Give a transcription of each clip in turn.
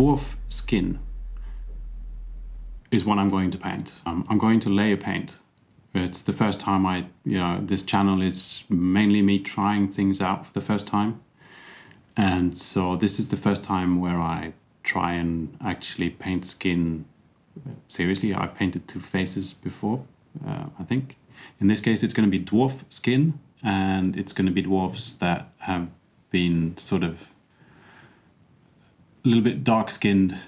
dwarf skin is what I'm going to paint. Um, I'm going to layer paint. It's the first time I, you know, this channel is mainly me trying things out for the first time. And so this is the first time where I try and actually paint skin seriously. I've painted two faces before, uh, I think. In this case, it's going to be dwarf skin, and it's going to be dwarfs that have been sort of a little bit dark skinned,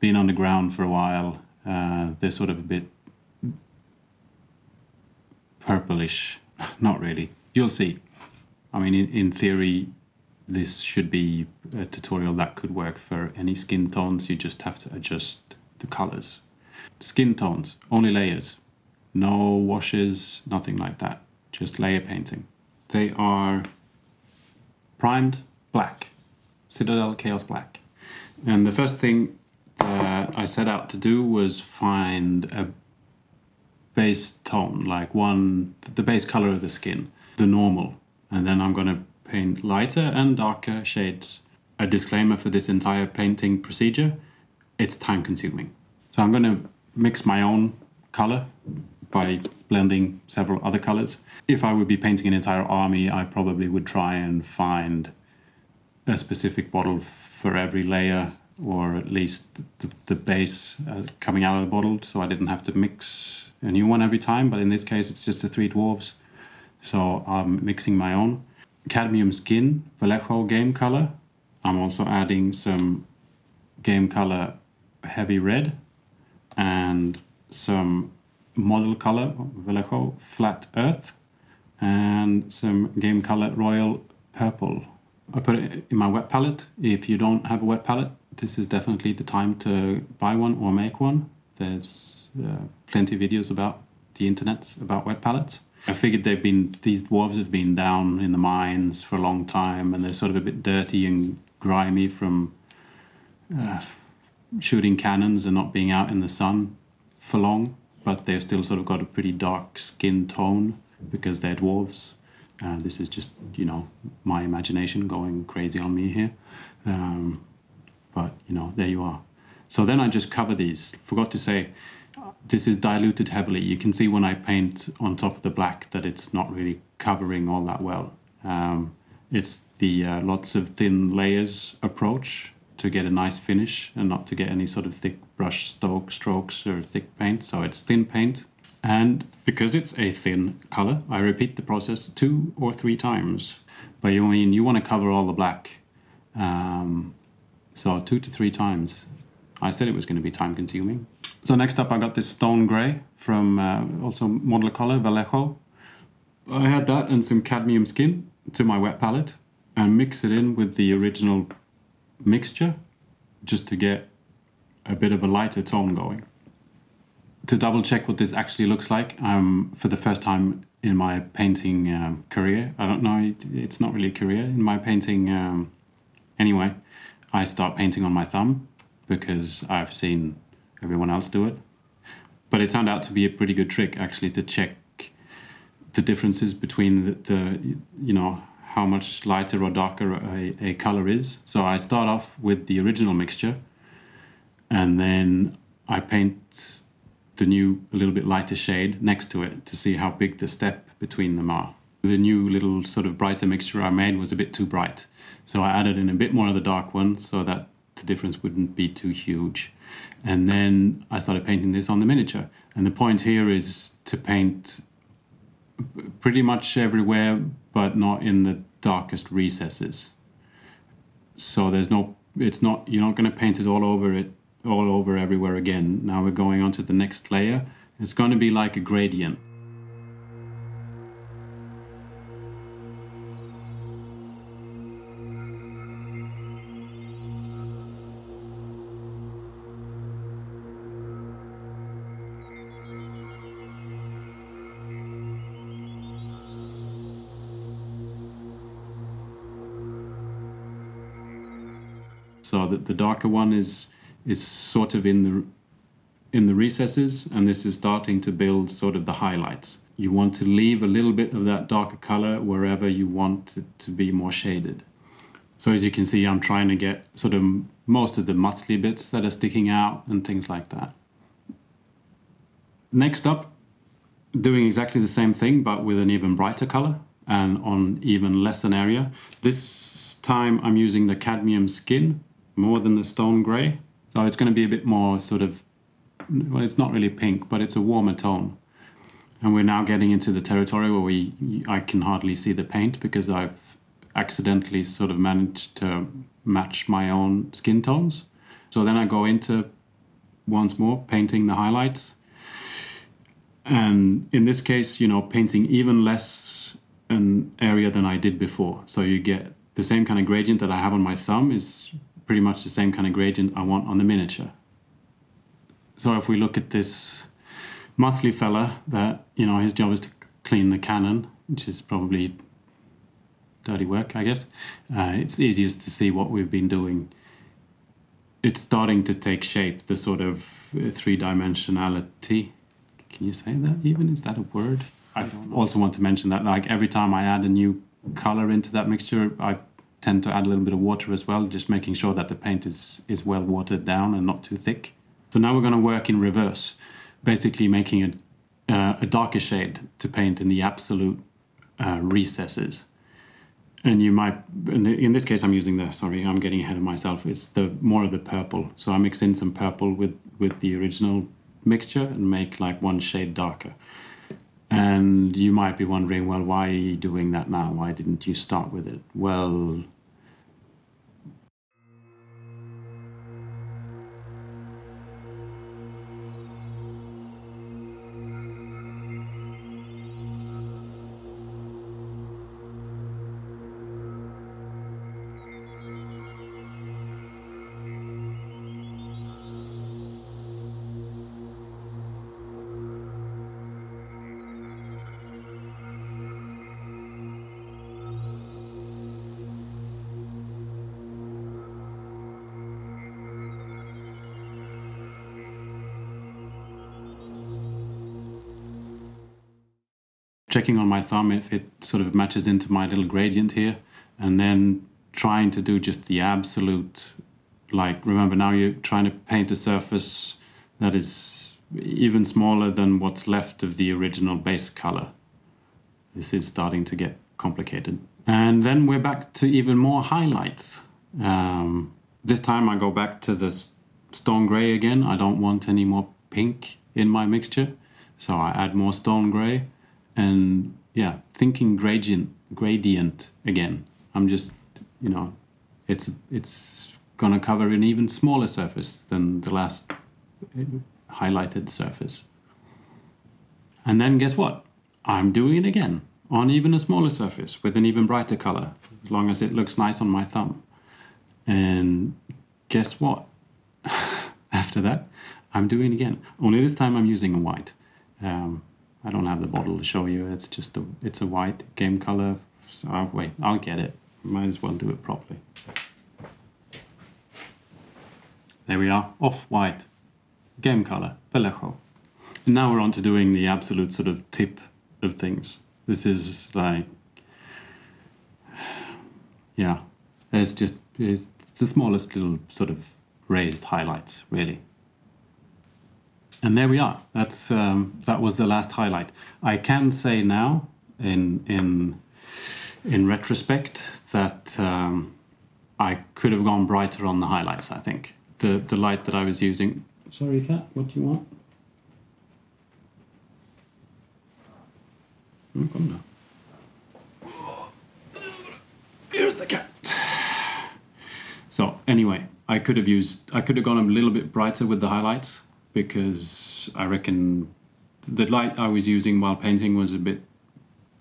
been on the ground for a while. Uh, they're sort of a bit purplish. Not really. You'll see. I mean, in, in theory, this should be a tutorial that could work for any skin tones. You just have to adjust the colors. Skin tones, only layers. No washes, nothing like that. Just layer painting. They are primed black. Citadel Chaos Black. And the first thing that I set out to do was find a base tone, like one, the base color of the skin, the normal. And then I'm going to paint lighter and darker shades. A disclaimer for this entire painting procedure, it's time consuming. So I'm going to mix my own color by blending several other colors. If I would be painting an entire army, I probably would try and find a specific bottle for every layer or at least the, the base uh, coming out of the bottle so I didn't have to mix a new one every time but in this case it's just the three dwarves so I'm mixing my own. Cadmium skin Vallejo game color. I'm also adding some game color heavy red and some model color Vallejo flat earth and some game color royal purple I put it in my wet palette if you don't have a wet palette this is definitely the time to buy one or make one. There's uh, plenty of videos about the internet about wet palettes. I figured they've been these dwarves have been down in the mines for a long time, and they're sort of a bit dirty and grimy from uh, shooting cannons and not being out in the sun for long. But they've still sort of got a pretty dark skin tone because they're dwarves. Uh, this is just you know my imagination going crazy on me here. Um, but you know, there you are. So then I just cover these. Forgot to say, this is diluted heavily. You can see when I paint on top of the black that it's not really covering all that well. Um, it's the uh, lots of thin layers approach to get a nice finish and not to get any sort of thick brush stroke strokes or thick paint. So it's thin paint. And because it's a thin color, I repeat the process two or three times. But you mean you want to cover all the black um, so two to three times. I said it was going to be time consuming. So next up I got this stone grey from uh, also Model Color Vallejo. I had that and some cadmium skin to my wet palette and mix it in with the original mixture just to get a bit of a lighter tone going. To double check what this actually looks like, um, for the first time in my painting um, career, I don't know, it's not really a career, in my painting um, anyway, I start painting on my thumb because I've seen everyone else do it. But it turned out to be a pretty good trick actually to check the differences between the, the you know, how much lighter or darker a, a color is. So I start off with the original mixture and then I paint the new, a little bit lighter shade next to it to see how big the step between them are. The new little sort of brighter mixture I made was a bit too bright. So I added in a bit more of the dark one so that the difference wouldn't be too huge. And then I started painting this on the miniature. And the point here is to paint pretty much everywhere, but not in the darkest recesses. So there's no, it's not, you're not going to paint it all over it, all over everywhere again. Now we're going on to the next layer. It's going to be like a gradient. So the, the darker one is is sort of in the in the recesses, and this is starting to build sort of the highlights. You want to leave a little bit of that darker color wherever you want it to be more shaded. So as you can see, I'm trying to get sort of most of the muscly bits that are sticking out and things like that. Next up, doing exactly the same thing, but with an even brighter color and on even less an area. This time I'm using the cadmium skin more than the stone gray. So it's going to be a bit more sort of, well, it's not really pink, but it's a warmer tone. And we're now getting into the territory where we, I can hardly see the paint because I've accidentally sort of managed to match my own skin tones. So then I go into once more painting the highlights. And in this case, you know, painting even less an area than I did before. So you get the same kind of gradient that I have on my thumb is pretty much the same kind of gradient I want on the miniature. So if we look at this muscly fella that, you know, his job is to clean the cannon, which is probably dirty work, I guess. Uh, it's easiest to see what we've been doing. It's starting to take shape, the sort of uh, three dimensionality. Can you say that even? Is that a word? I also want to mention that like every time I add a new color into that mixture, I tend to add a little bit of water as well, just making sure that the paint is, is well watered down and not too thick. So now we're going to work in reverse, basically making a, uh, a darker shade to paint in the absolute uh, recesses. And you might in, the, in, this case i'm using the sorry i'm getting ahead of myself. It's the more of the purple. So i mix in some purple with with the original mixture and make like one shade darker. And you might be wondering well why are you doing that now? Why didn't you start with it? Well checking on my thumb if it sort of matches into my little gradient here, and then trying to do just the absolute, like, remember now you're trying to paint a surface that is even smaller than what's left of the original base color. This is starting to get complicated. And then we're back to even more highlights. Um, this time I go back to the stone gray again. I don't want any more pink in my mixture. So I add more stone gray and yeah, thinking gradient gradient again. I'm just you know, it's it's gonna cover an even smaller surface than the last uh, highlighted surface. And then guess what? I'm doing it again on even a smaller surface with an even brighter color, as long as it looks nice on my thumb. And guess what? After that, I'm doing it again. Only this time I'm using a white. Um, I don't have the bottle to show you. It's just a it's a white game color. So I'll, wait, I'll get it. Might as well do it properly. There we are, off-white, game color, Vallejo. And now we're on to doing the absolute sort of tip of things. This is like, yeah, it's just it's the smallest little sort of raised highlights, really. And there we are. That's um, that was the last highlight. I can say now, in in in retrospect, that um, I could have gone brighter on the highlights. I think the the light that I was using. Sorry, cat. What do you want? Come now. Here's the cat. So anyway, I could have used. I could have gone a little bit brighter with the highlights because I reckon the light I was using while painting was a bit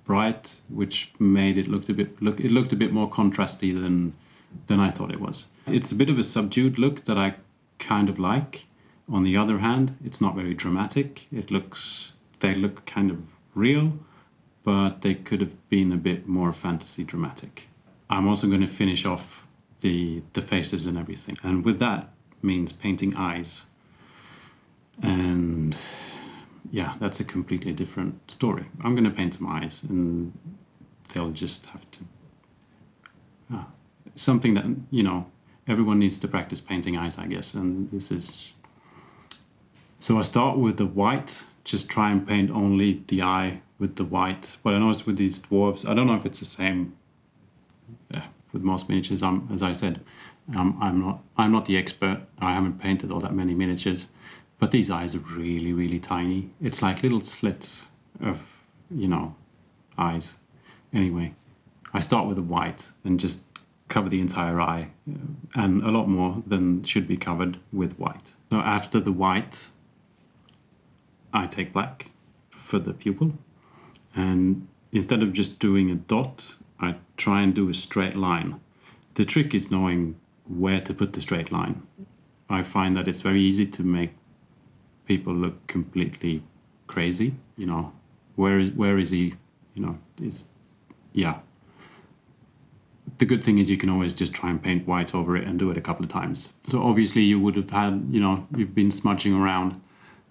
bright, which made it looked a bit look it looked a bit more contrasty than than I thought it was. It's a bit of a subdued look that I kind of like. On the other hand, it's not very dramatic. It looks they look kind of real, but they could have been a bit more fantasy dramatic. I'm also going to finish off the the faces and everything. And with that means painting eyes. And yeah, that's a completely different story. I'm going to paint some eyes and they'll just have to. Ah, something that you know everyone needs to practice painting eyes, I guess. And this is so I start with the white, just try and paint only the eye with the white. But I noticed with these dwarves, I don't know if it's the same yeah, with most miniatures. I'm, as I said, um, I'm not I'm not the expert. I haven't painted all that many miniatures, but these eyes are really really tiny. It's like little slits of you know eyes. Anyway, I start with the white and just cover the entire eye, uh, and a lot more than should be covered with white. So after the white, I take black for the pupil, and instead of just doing a dot, I try and do a straight line. The trick is knowing where to put the straight line. I find that it's very easy to make people look completely crazy. You know, where is where is he? You know, is yeah. The good thing is you can always just try and paint white over it and do it a couple of times. So obviously you would have had, you know, you've been smudging around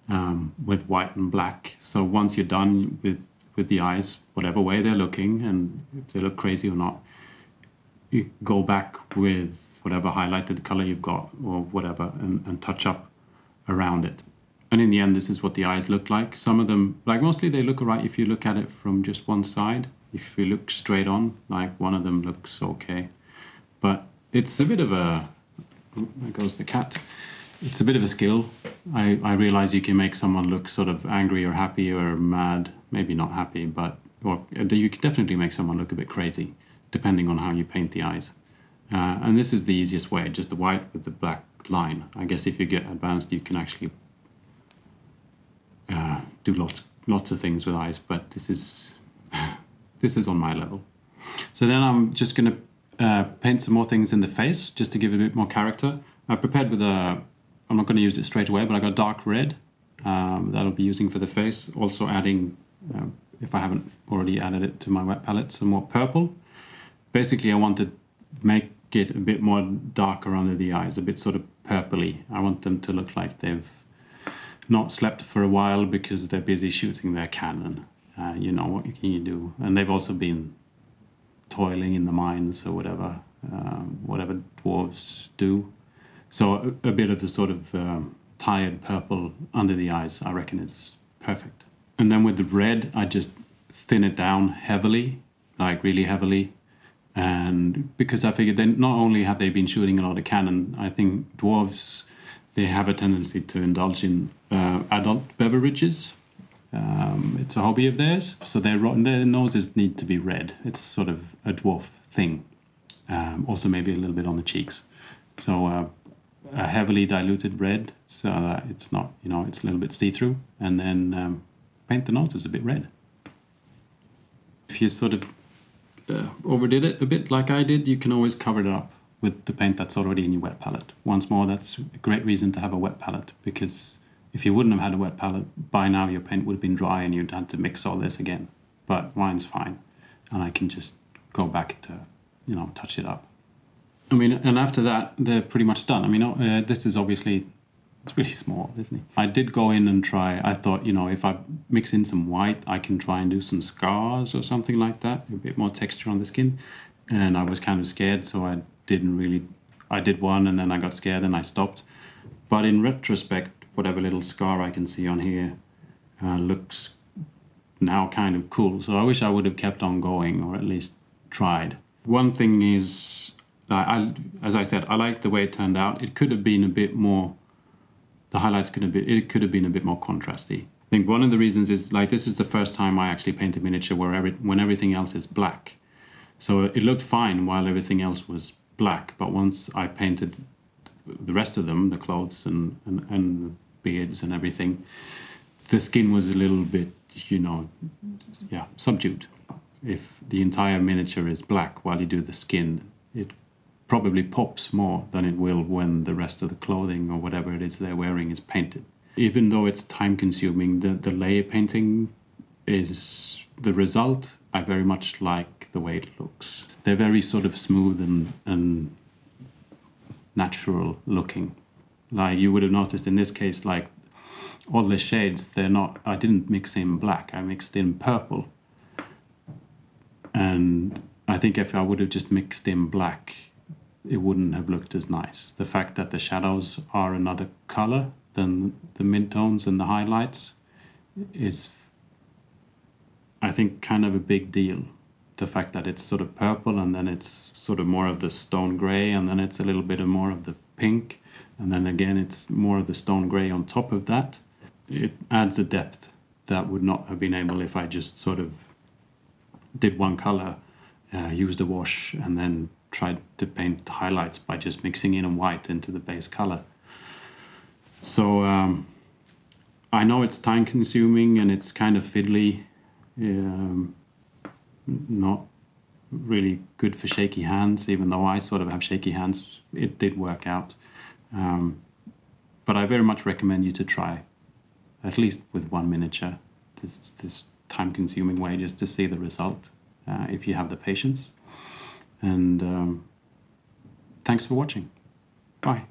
um, with white and black. So once you're done with with the eyes, whatever way they're looking, and if they look crazy or not, you go back with whatever highlighted color you've got or whatever and, and touch up around it. And in the end, this is what the eyes look like. Some of them, like mostly they look alright if you look at it from just one side. If you look straight on, like one of them looks okay. But it's a bit of a, there goes the cat. It's a bit of a skill. I, I realize you can make someone look sort of angry or happy or mad. Maybe not happy, but, or you can definitely make someone look a bit crazy, depending on how you paint the eyes. Uh, and this is the easiest way, just the white with the black line. I guess if you get advanced, you can actually uh, do lots lots of things with eyes, but this is this is on my level. So then I'm just going to uh, paint some more things in the face, just to give it a bit more character. I prepared with a, I'm not going to use it straight away, but I got dark red um, that I'll be using for the face. Also adding, uh, if I haven't already added it to my wet palette, some more purple. Basically, I want to make it a bit more darker under the eyes, a bit sort of purpley. I want them to look like they've not slept for a while because they're busy shooting their cannon. Uh, you know, what can you do? And they've also been toiling in the mines or whatever, uh, whatever dwarves do. So a, a bit of a sort of um, tired purple under the eyes, I reckon is perfect. And then with the red, I just thin it down heavily, like really heavily. And because I figured then not only have they been shooting a lot of cannon, I think dwarves they have a tendency to indulge in uh, adult beverages. Um, it's a hobby of theirs, so their their noses need to be red. It's sort of a dwarf thing. Um, also, maybe a little bit on the cheeks. So uh, a heavily diluted red, so that it's not you know it's a little bit see through, and then um, paint the noses a bit red. If you sort of uh, overdid it a bit like I did, you can always cover it up with the paint that's already in your wet palette. Once more, that's a great reason to have a wet palette because if you wouldn't have had a wet palette, by now your paint would have been dry and you'd had to mix all this again. But mine's fine, and I can just go back to, you know, touch it up. I mean, and after that, they're pretty much done. I mean, uh, this is obviously it's really small, isn't it? I did go in and try. I thought, you know, if I mix in some white, I can try and do some scars or something like that, a bit more texture on the skin. And I was kind of scared, so I didn't really. I did one and then I got scared and I stopped. But in retrospect, whatever little scar I can see on here uh, looks now kind of cool. So I wish I would have kept on going or at least tried. One thing is, I, I as I said, I like the way it turned out. It could have been a bit more. The highlights could have been. It could have been a bit more contrasty. I think one of the reasons is like this is the first time I actually paint a miniature where every, when everything else is black. So it looked fine while everything else was black. But once I painted the rest of them, the clothes and, and, and the beards and everything, the skin was a little bit, you know, yeah, subdued. If the entire miniature is black while you do the skin, it probably pops more than it will when the rest of the clothing or whatever it is they're wearing is painted. Even though it's time consuming, the, the layer painting is the result I very much like the way it looks. They're very sort of smooth and, and natural looking. Like you would have noticed in this case, like all the shades, they're not, I didn't mix in black, I mixed in purple. And I think if I would have just mixed in black, it wouldn't have looked as nice. The fact that the shadows are another color than the midtones and the highlights is, I think, kind of a big deal. The fact that it's sort of purple and then it's sort of more of the stone gray and then it's a little bit of more of the pink and then again it's more of the stone gray on top of that. It adds a depth that would not have been able if I just sort of did one color, uh, used a wash, and then tried to paint highlights by just mixing in a white into the base color. So um, I know it's time consuming and it's kind of fiddly, um, not really good for shaky hands, even though I sort of have shaky hands, it did work out. Um, but I very much recommend you to try, at least with one miniature, this, this time consuming way just to see the result uh, if you have the patience. And um, thanks for watching. Bye.